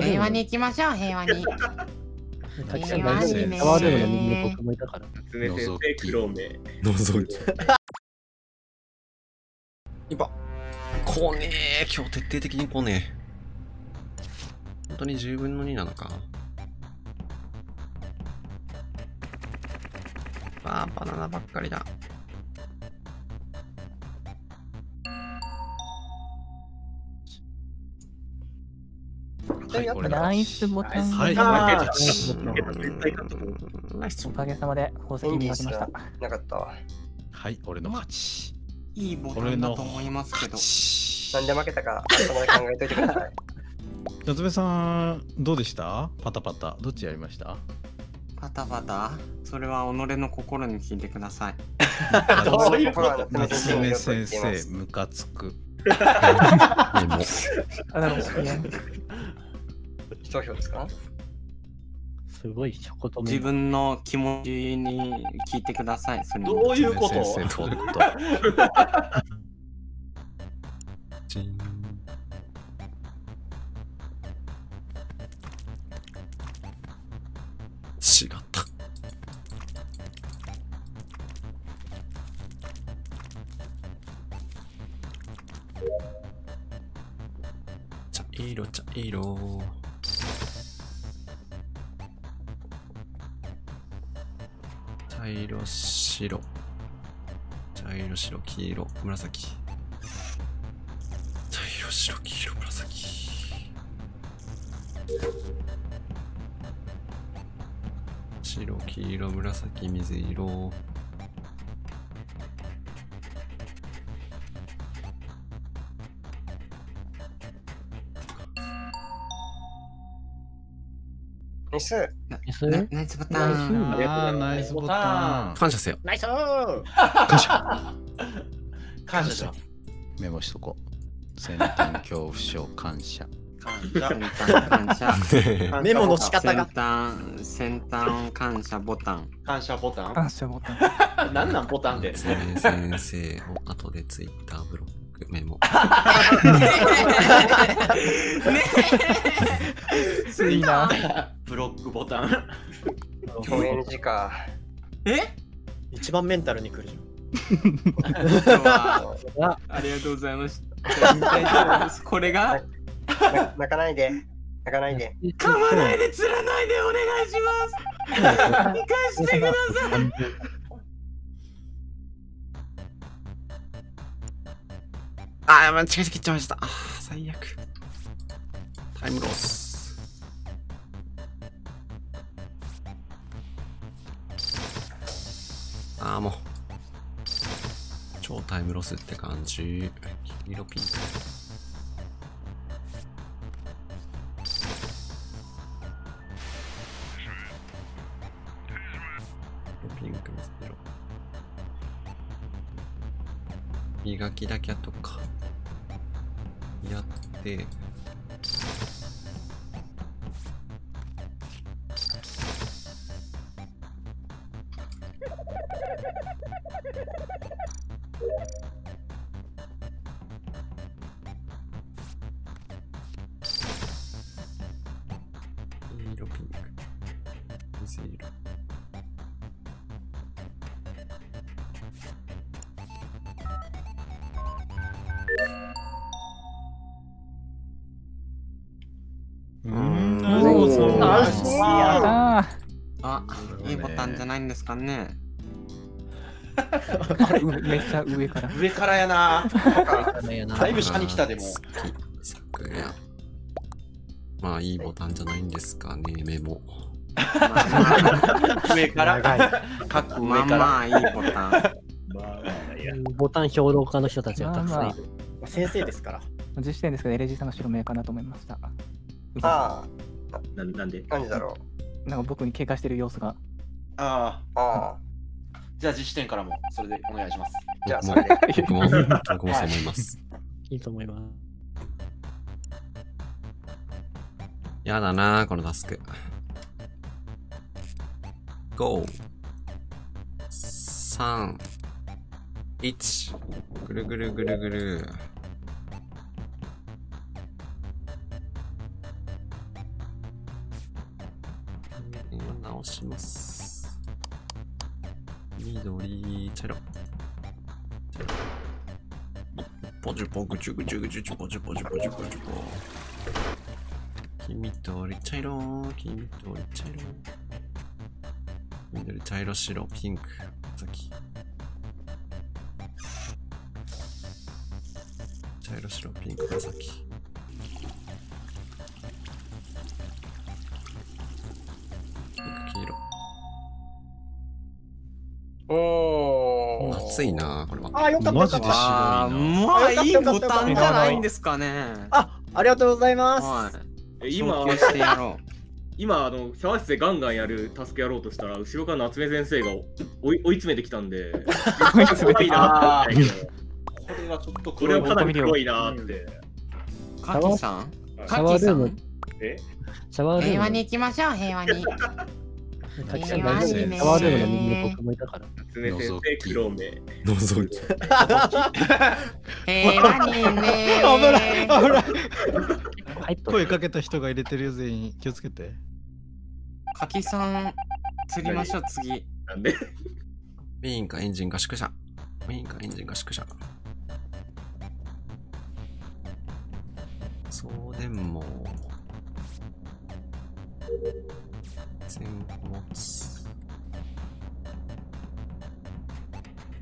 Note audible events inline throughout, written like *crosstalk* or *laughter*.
平和に行きましょう、平和に。*laughs* たくさん大丈夫です。タワールームの僕もいたから。夏目先生、黒目。覗き。*laughs* 今、こねえ、今日徹底的にこねえ。本当に10分の2なのか。ああ、バナナばっかりだ。はい俺ナイスボタン。はい負けたスボタン絶対勝ったと思う。ナイスおかげさまで宝石になりました。なかったわ。はい、俺の勝ち。いいボタンだと思いますけど。なんで負けたか、そこまで考えといてください。*laughs* 夏目さん、どうでした？パタパタ。どっちやりました？パタパタ？それは己の心に聞いてください。どういうこと夏目先生、ムカつく。*laughs* メモ。非投票ですか？すごい一言目。自分の気持ちに聞いてください。それにどういうこと？先生どういうこと *laughs* 違った。茶色茶色。茶色白。茶色白黄色紫。茶色白黄色紫。白黄色紫水色。ニス。なスなナイスボタナイスン。あーナイスボタン。感謝せよ。ナイス *laughs* 感謝。感謝じゃん。メモしとこう。先端恐怖症感謝。感謝。メモの仕方先が端、先端感謝ボタン。感謝ボタン感謝ボタン。*laughs* なんなんボタンって。夏目先生を後でツイッターブロックメモ。いいな。ブロックボタン。共演時か。え？一番メンタルにくるじ今日はありがとうございました。これが？な泣かないで。泣かないで。噛まないで釣らないでお願いします。*laughs* 理解してください。あー、間違えて切っちゃいました。あー、最悪。タイムロス。あー、もう。超タイムロスって感じ。黄色ピンク。ピンク水色。磨きだけやっとくか。やですかね。*laughs* ー。あれうめっちゃ上から。上からやな。だだいぶ下に来たでも。好き昨夜まあいいボタンじゃないんですかねメモ *laughs* 上から。長い。かっこまあ上から。まあいいボタン。ボタン評論家の人たちがたくさんいる。先生ですから。実時点ですけど、エレジーさんが白目かなと思いました。あななんであ、なんでだろなんか僕に警戒してる様子が。ああ。う。ああ。じゃあ実施点からもそれでお願いします。じゃあ、それで。僕も僕もそう思いますいいと思います。やだなこのタスク GO 3 1ぐるぐるぐるぐる直します。緑、茶色。茶色。ポジュポグチュグチュグチュチュポジュポジュポジュポジュポ。黄緑、茶色、黄緑、茶色。緑、茶色、白、ピンク、紫。茶色、白、ピンク、紫。おー。熱いなこれは。あ、よかったマジであ。まあいいボタンじゃないんですかね。あ、ありがとうございます。はい。え今今、してやろう。*laughs* 今、あの、シャワー室でガンガンやるタスクやろうとしたら、後ろから夏目先生が追い追い詰めてきたんで、追い詰めてきたこれはちょっとこれはかなり黒いなって。カキさん？カキさん？えシャワールーム。平和に行きましょう、平和に。カキさん大丈夫ねャワールームの右に僕もいたから。夏目先生、黒目。覗き。平和にね。危ない危ない入っと声かけた人が入れてるよ全員気をつけて。カキさん釣りましょう次。なんで？メインかエンジンか宿舎。メインかエンジンか宿舎。送電網。全貨物。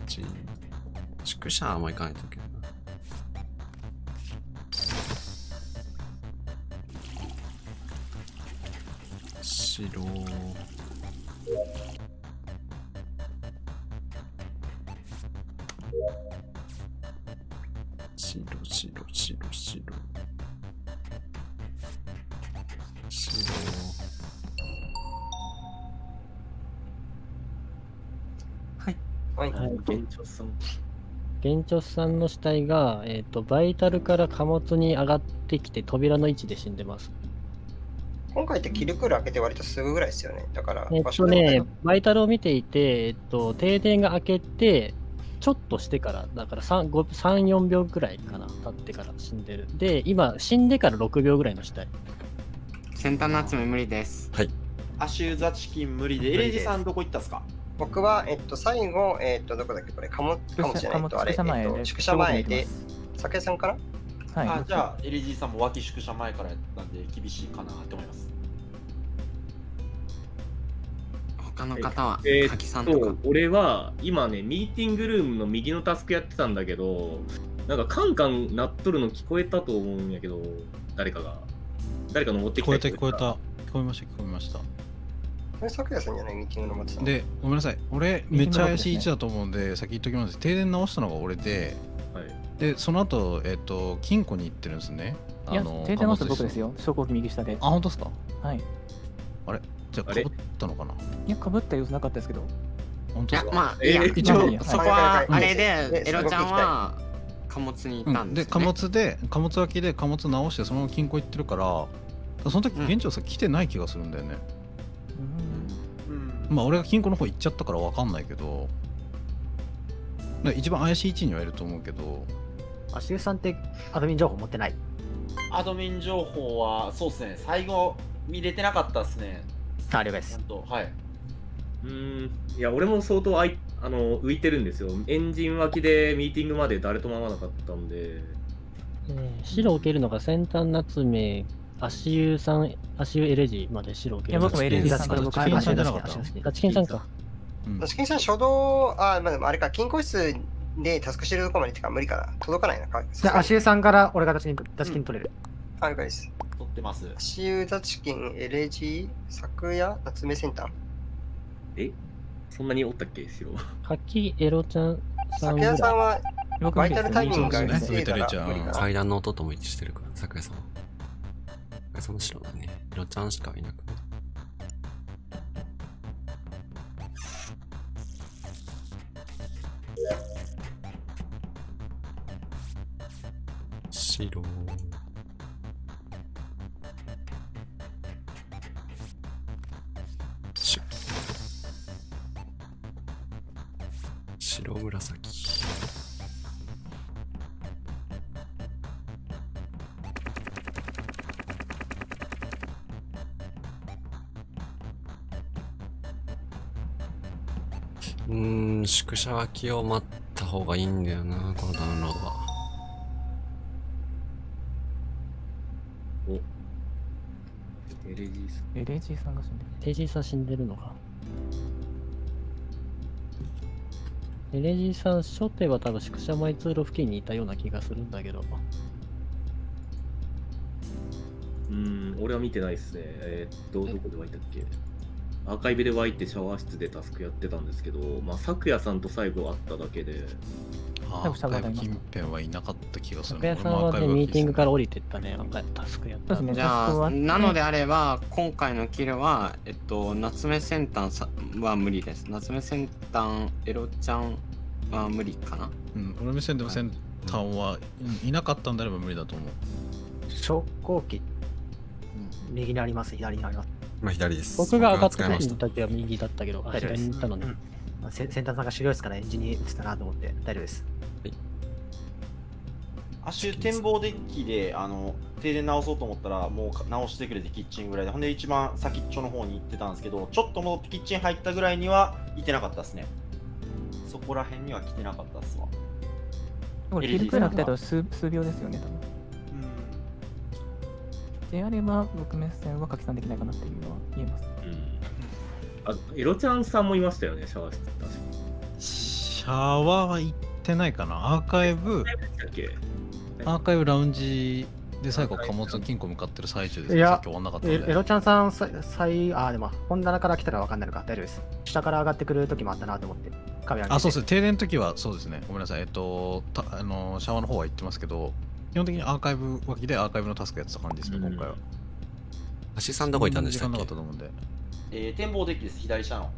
ち宿舎はもう行かないといけないな。白。白、現地さんの死体が、えっ、と、バイタルから貨物に上がってきて扉の位置で死んでます。今回ってキルクール開けて割とすぐぐらいですよね。だから、えっ、場所とねでもないの、バイタルを見ていて、えっ、と、停電が明けて、ちょっとしてから、だから3、5 3 4秒ぐらいかな、経ってから死んでる。で、今、死んでから6秒ぐらいの死体。先端の集め無理です。アシューザチキン無理で、エレジさんどこ行ったっすか？僕は、えっと、最後、えっと、どこだっけこれ、貨物、貨物じゃないと、あれ、えっと、宿舎前で、酒井さんかなはい。あじゃあ、エレジさんも脇宿舎前からやったんで厳しいかなって思います。他の方はえカキさーっんとかと。、俺は今ね、ミーティングルームの右のタスクやってたんだけど、なんかカンカン鳴っとるの聞こえたと思うんやけど、誰かが。誰か登ってき聞こえた人聞こえた。聞こえました聞こえました。これ、酒井さんじゃない？ミーティングの待って。で、ごめんなさい。俺、めっちゃ怪しい位置だと思うんで、先言っときます。停電直したのが俺で、はいで、その後、えっと、金庫に行ってるんですね。いや、停電の人僕ですよ。よ。昇降機右下で。あ、本当ですか？はい。じゃあ、あれ？かぶったのかな？いや、かぶった様子なかったですけど。本当です、か？まあ、いいや、えー一応まあいいやそこはあれでで、エロちゃんは貨物に行ったうんん、です、でね貨物で貨物脇で貨物直してそのまま金庫行ってるからその時うん現地さん来てない気がするんだよね。まあ俺が金庫の方行っちゃったから分かんないけど一番怪しい位置にはいると思うけど。アシューさんってアドミン情報持ってない？アドミン情報は、そうっすね、最後見れてなかったっすね。あ了解です。はい。うーん、いや、俺も相当あいあの浮いてるんですよ。エンジン脇でミーティングまで誰とも会わなかったんで、えー白を受けるのが先端夏目、足湯さん、足湯エレジまで白を。いや僕もエレジガさんから僕チキンさんじゃなかっ足湯好きた。ガチキンさんか。うん確かにさん、初動、あ、まあ、でもあれか、金庫室でタスクしてるとこまでってか無理かな。届かないのか。じゃあアシューさんから俺がダチキンダチキン取れる、あ、了解です。撮ってます。足湯ザチキン、エレジ、昨夜、夏目センター。えそんなにおったっけ白はっきりエロちゃんさん酒ぐらい。屋さんは僕バイタルタイミングがね。階段の音とも一致してるから、桜井さんは。その白がね。ヒロちゃんしかいなくね。白。うーん、宿舎脇を待った方がいいんだよな、このダウンロードは。おエレジーさん。エレジーさんが死んでる。エレジーさん死んでるのか。エレジーさん、初手は多分宿舎前通路付近にいたような気がするんだけど。うん、俺は見てないっすね。えーっと、どこで湧いたっけ？アーカイブで湧いてシャワー室でタスクやってたんですけど、まあ、咲夜さんと最後会っただけで、アーカイブ近辺はいなかった気がする拓也さんはね、ミーティングから降りてったね、なんかタスクやった。じゃあ、なのであれば、今回のキルは、えっと、夏目先端さは無理です。夏目先端、エロちゃんは無理かな。うん、俺目線でも先端は、いなかったんであれば無理だと思う。昇降機、右にあります、左にあります。まあ左です。僕が上がった使いました。時の時は右だったけど、あ、左に行ったのね。うん、せ先端さんが狩猟室からエンジンに移ったなと思って大丈夫です。アシュ展望デッキであの停電直そうと思ったらもう直してくれてキッチンぐらいで。ほんで一番先っちょの方に行ってたんですけどちょっと戻ってキッチン入ったぐらいにはいてなかったですね。そこら辺には来てなかったっすわ。これ、キルクラクだと数数秒ですよね、多分。であれば、僕目線は拡散できないかなっていうのは言えます。あエロちゃんさんもいましたよね、シャワー室。確かシャワーは行ってないかなアーカイブ、アーカイブラウンジで最後貨物金庫向かってる最中ですね。いやさっき終わんなかったんで。えエロちゃんさん、さ最あ、でも、本棚から来たら分かんないのか、大丈夫です。下から上がってくる時もあったなと思って、カメラ見てあ、そうですね。停電の時はそうですね。ごめんなさい。えっと、たあのシャワーの方は行ってますけど、基本的にアーカイブ脇でアーカイブのタスクやってた感じですね、今回は。橋さんどこいたんでしたっけ？時間なかったと思うんで。えー、展望デッキです左下の。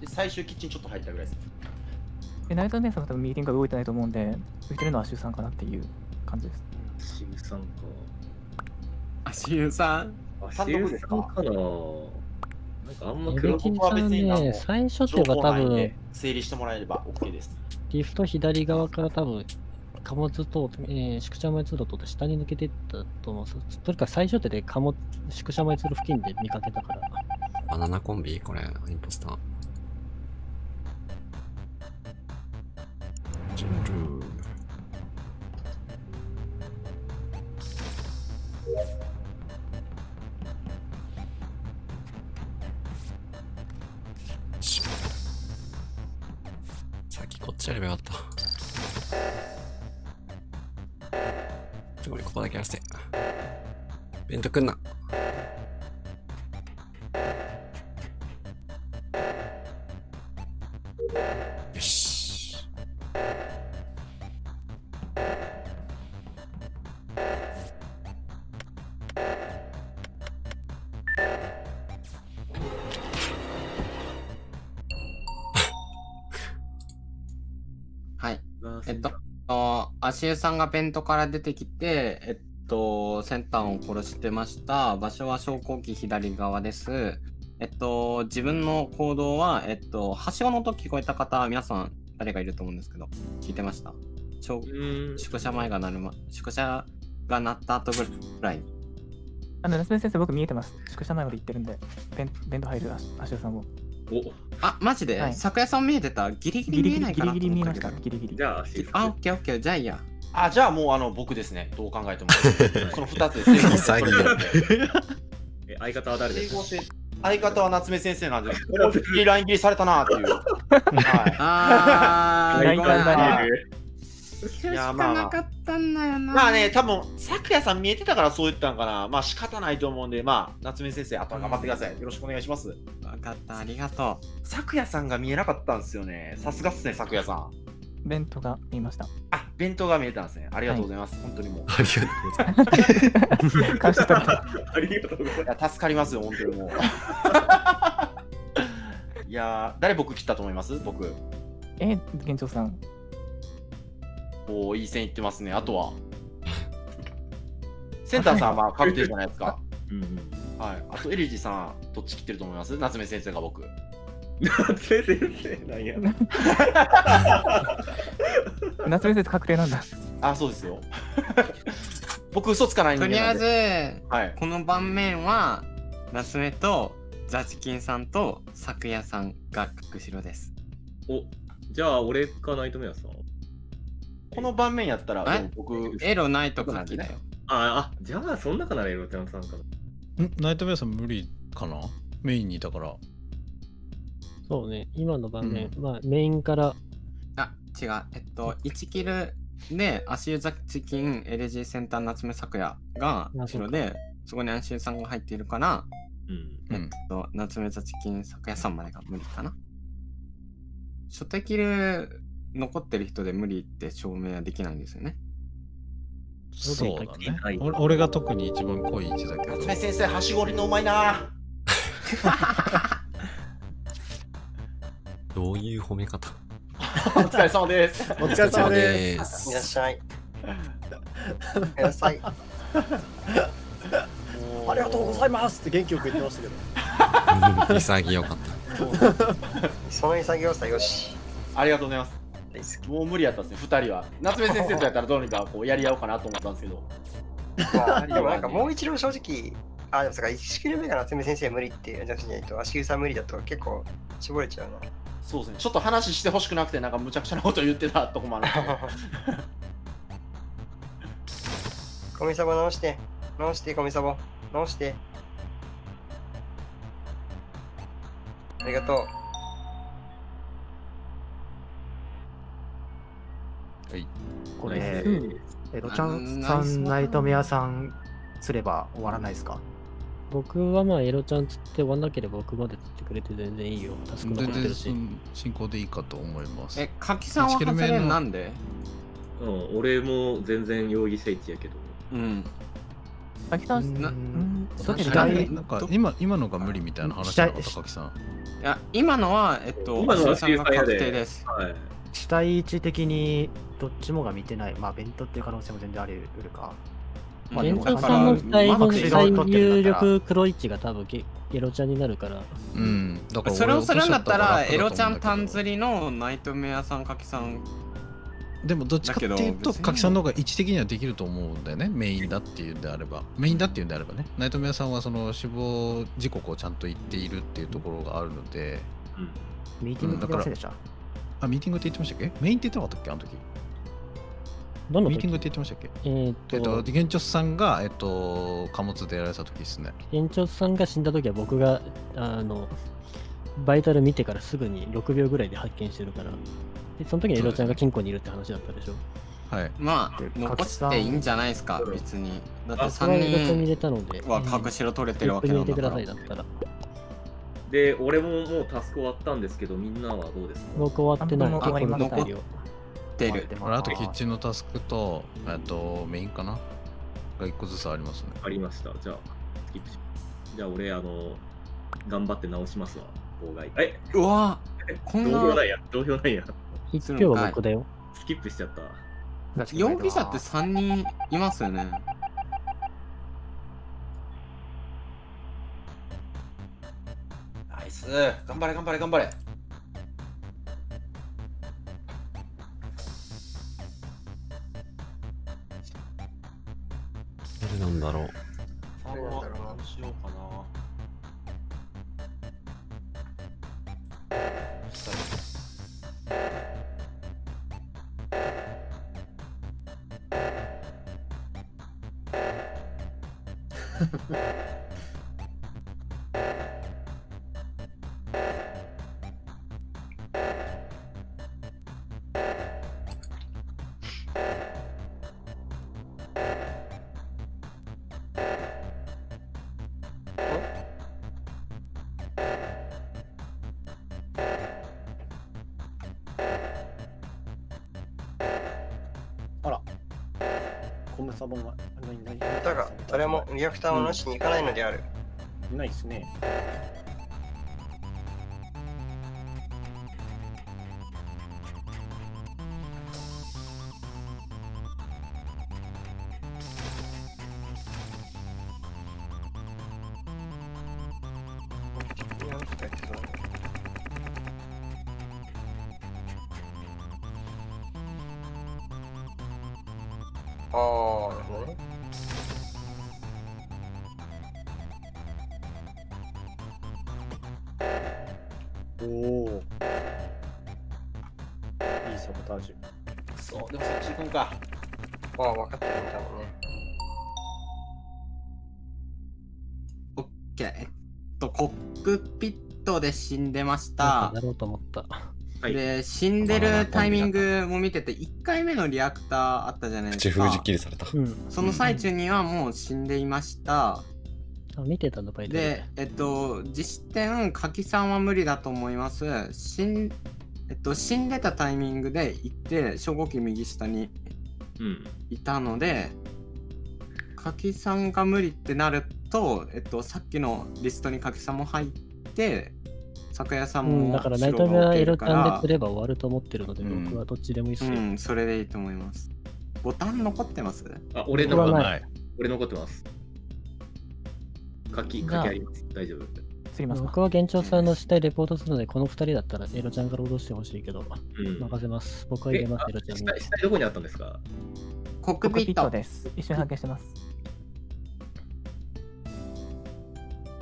で最終キッチンちょっと入ったぐらいです。で、ナイト姉さんは多分ミーティングが動いてないと思うんで、浮いてるのはシュウさんかなっていう感じです。シュウさんか。あ、シュウさん？あ、シュウさんかな。な。んかあんまエ黒レキンさんね、最初手は多分、整理してもらえれば OK です。リフト左側から多分、貨物と、えー、宿舎前通路と下に抜けていったと思うとにかく最初手で貨物、宿舎前通路付近で見かけたから。バナナコンビ？これ、インポスター。ジンルーさっきこっちやればよかった。ちょ、これここだけ合わせて。弁当くんな。あ足湯さんがベントから出てきて、えっと、先端を殺してました。場所は昇降機左側です。えっと、自分の行動は、えっと、はしごの音聞こえた方、皆さん、誰がいると思うんですけど、聞いてました？宿舎前が鳴るま、宿舎が鳴った後ぐらい。あの、夏目先生、僕見えてます。宿舎前まで行ってるんで、ベンベント入るアシアシュウさんを。あ、マジで、はい昨夜さん見えてた？ギリギリ見えないかな？とギリギリ思ったけど。ギリギリ。じゃあ、あ、オッケーオッケー、じゃあいいや。あじゃあもうあの僕ですねどう考えても *laughs* その2つで成功え相方は誰ですか？相方は夏目先生なんで思いっきりライン切りされたなっていうはいあー、ライン切りまあいやまあまあったんだよな。まあね、多分咲夜さん見えてたからそう言ったんかな。まあ仕方ないと思うんで、まあ、夏目先生、あとは頑張ってください。よろしくお願いします。わかった、ありがとう。咲夜さんが見えなかったんですよね。さすがっすね、咲夜さん。ベントが見えました。あ、弁当が見えたんですね。ありがとうございます。本当にもう。ありがとうございます。ありがとうございいや、助かりますよ、本当にもう。*laughs* いやー、誰僕切ったと思います？僕。え、現状さん。おー、いい線いってますね。あとは。センターさんはまあ確定じゃないですか。*laughs* うんうん。はい。あと、エリジさん、どっち切ってると思います？夏目先生が僕。夏目先生なんや。夏目先生確定なんだ。あ、そうですよ。僕、嘘つかない人とりあえ。ず、はい。この盤面は、夏目とザチキンさんと昨夜さんが後ろです。お、じゃあ俺かナイトメアさん。この盤面やったら、僕、エロナイトカキだよ。ああ、じゃあそんなかならエロちゃんさんかな。ん？ナイトメアさん無理かな？メインにいたから。そうね、今の場面、まあメインから。あ、違う。えっと、1キルで、足湯ザチキン、LG 先端夏目咲夜が後ろで、そこに足湯さんが入っているから、うん、えっと、夏目ザチキン、咲夜さんまでが無理かな。初手キル残ってる人で無理って証明はできないんですよね。そうだね。俺俺が特に一番濃い位置だけど。夏目先生、はしごりのうまいな *laughs* どういう褒め方？お疲れ様です。お疲れ様です。いらっしゃい。いらっしゃい。ありがとうございますって元気よく言ってましたけど。潔かった。その潔さよし。ありがとうございます。もう無理やったですね、二人は。夏目先生とやったらどうにかこうやり合おうかなと思ったんですけど。まあ、でもなんかもう一度正直、あ、でもさか、1キル目が夏目先生無理って、じゃないと、足湯さん無理だと結構絞れちゃうな。そうですね、ちょっと話してほしくなくて、なんかむちゃくちゃなこと言ってたとこもある。*laughs* コミサボ直して、直して、コミサボ、直して。ありがとう。はい。これ、うんえロちゃんさん、ナイトメアさんすれば終わらないですか？僕はまあエロちゃん釣って終わんなければ僕まで釣ってくれて全然いいよ。タスク残全然ってるし。進行でいいかと思います。え、柿さんは外れんなんで？うん、俺も全然容疑者位置やけど。うん。柿さん、などちらなんか今今のが無理みたいな話じゃなかった、柿さん。いや、今のは、えっと、今のはさんが確定です。はい。死体位置的にどっちもが見てない。まあ、ベントっていう可能性も全然あり得るか。まあでも現状さんの最後のまあ最まあ有力黒位置が多分ゲゲロちゃんになるから。うん。だからそれをするんだったら、俺エロちゃんタン釣りのナイトメアさん、柿さん。でもどっちかっていうと、柿さんの方が位置的にはできると思うんだよね。メインだっていうんであれば。メインだっていうんであればね。ナイトメアさんはその死亡時刻をちゃんと言っているっていうところがあるので。ミーティングって言ってませんでしたあ、ミーティングって言ってましたっけ？メインって言ってなかったっけ？あの時。どのミーティングって言ってましたっけ？えーっとえっと、ゲンチョスさんが、えっと、貨物でやられた時ですね。園長さんが死んだ時は僕があのバイタル見てからすぐに6秒ぐらいで発見してるから。でその時にエロちゃんが金庫にいるって話だったでしょ？はい。まあ、残していいんじゃないですか、別に。だってあそれはエロちゃんに入3れたので。人は隠しろ取れてるわけなんだから。リップに入れてください。だったらで、俺ももうタスク終わったんですけど、みんなはどうですか？僕終わってない。残ってるあとキッチンのタスクと、えっと、メインかな？が1個ずつありますね。ありました。じゃあ、スキップしじゃあ、俺、あの、頑張って直しますわ。妨害。え？うわ *laughs* こんな同票ないや？同票ないや？一票は僕だよ。スキップしちゃった。容疑者って3人いますよね？ナイス。頑張れ、頑張れ、頑張れ。誰なんだろう。誰なんだろうな。しようかな。コムサボンは何何だが、誰もリアクターをなしに行かないのである。いないですね。おお。サボタージュ。そう、でもそっち行くんか。ああ、分かってるんだもんね。オッケー。えっと、コックピットで死んでました。やろうと思った。で、死んでるタイミングも見てて、1回目のリアクターあったじゃないですか。口封じ切りされた。その最中にはもう死んでいました。あ見てたのバイトで、えっと、実点、柿さんは無理だと思います。死ん,、えっと、死んでたタイミングで行って、初号機右下にいたので、柿さんが無理ってなると、えっと、さっきのリストに柿さんも入って、酒屋さんうん、もだからナイトメアエロち受けるからゃんで釣れば終わると思ってるので、僕はどっちでもいいっすよ。うん、それでいいと思います。ボタン残ってます？あ、俺僕はない俺残ってます。書き、書きあります。大丈夫。僕は現状さんの死体レポートするので、この2人だったらエロちゃんから脅してほしいけど、ん任せます。僕は入れます、エロちゃんに。死体死体どこにあったんですか？コックピットです。一緒に発見してます。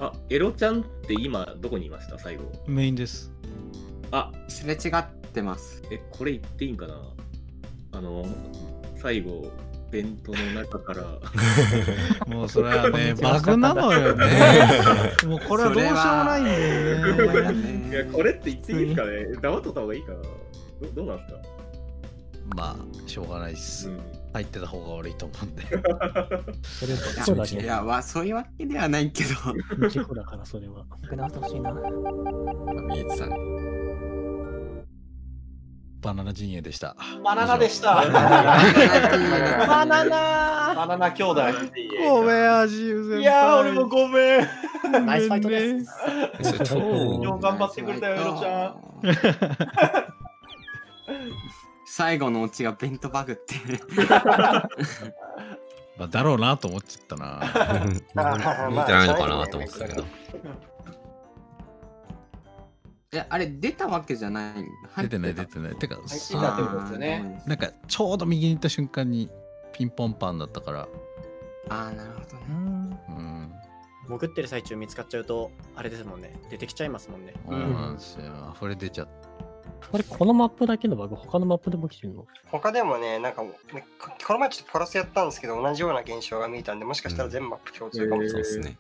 あ、エロちゃんって今どこにいました？最後。メインです。あ、すれ違ってます。え、これ言っていいんかな？あの、最後、弁当の中から。*laughs* もうそれはね、バグなのよね。*laughs* もうこれはどうしようもないんだよね。いや、これって言っていいですかね黙っとった方がいいかなどどうなんですか？まあ、しょうがないっす。入ってた方が悪いと思うんで。*laughs* それそうだね。いや、まあ、そういうわけではないけど。事故だから、それは。僕直してほしいな。見えてたね。バナナ陣営でした。バナナでした。ババナナバナナ兄弟。ごめん、味優先いやー、俺もごめん。ナイスファイトです。よう頑張ってくれたよ、エロちゃん。最後のオチがベントバグって。*laughs* まあ、だろうなと思っちゃったな。*laughs* 見てないのかなと思ってたけど。え、あれ出たわけじゃない出てない、出てない。てか、入ってたってことですよね。なんか、ちょうど右に行った瞬間にピンポンパンだったから。ああ、なるほどね。うん。潜ってる最中見つかっちゃうと、あれですもんね。出てきちゃいますもんね。そうなんですよ。溢れ出ちゃった。これ、このマップだけのバグ、他のマップでも来てるの？他でもね、なんか、ねここの前ちょっとプラスやったんですけど、同じような現象が見えたんで、もしかしたら全マップ共通かもしれない。そうですね。